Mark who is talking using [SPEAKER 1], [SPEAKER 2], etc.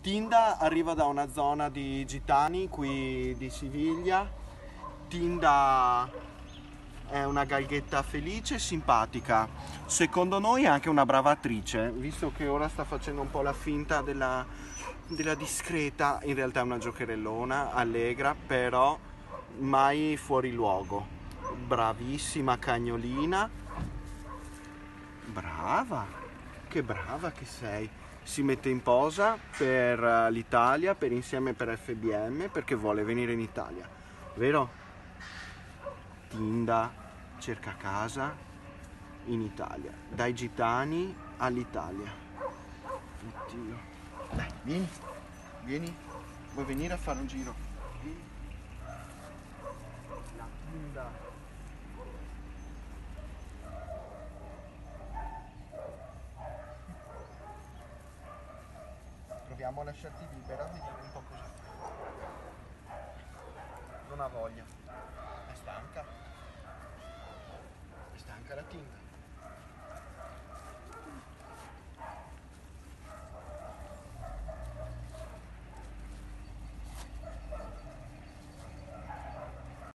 [SPEAKER 1] Tinda arriva da una zona di gitani qui di Siviglia. Tinda è una galghetta felice e simpatica. Secondo noi è anche una brava attrice, visto che ora sta facendo un po' la finta della, della discreta, in realtà è una giocherellona, allegra, però mai fuori luogo. Bravissima cagnolina. Brava, che brava che sei si mette in posa per eh, l'Italia, per Insieme per FBM, perché vuole venire in Italia, vero? Tinda cerca casa in Italia, dai gitani all'Italia. Oddio. Dai, vieni, vieni, vuoi venire a fare un giro? Vieni. La Tinda. Proviamo a lasciarti libera, vediamo un po' cosa Non ha voglia. È stanca. È stanca la tinta.